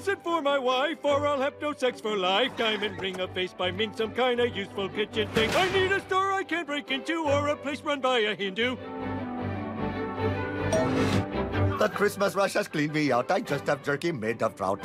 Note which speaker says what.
Speaker 1: medicine for my wife, or I'll have no sex for life. Diamond ring, a face by Ming, some kind of useful kitchen thing. I need a store I can break into, or a place run by a Hindu.
Speaker 2: The Christmas rush has cleaned me out. I just have jerky made of trout.